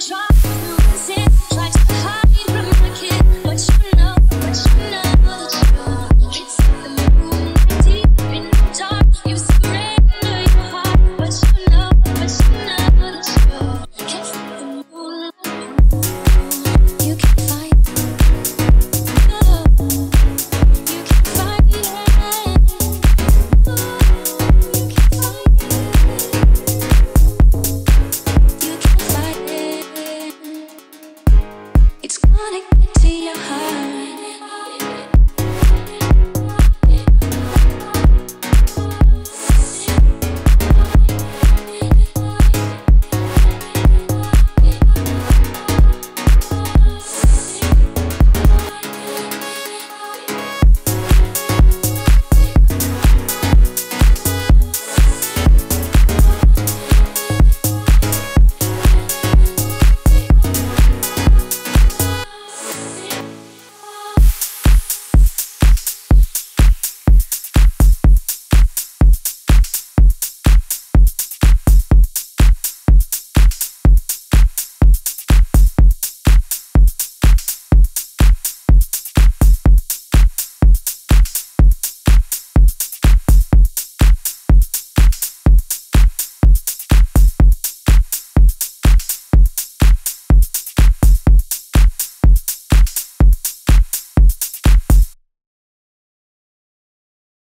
já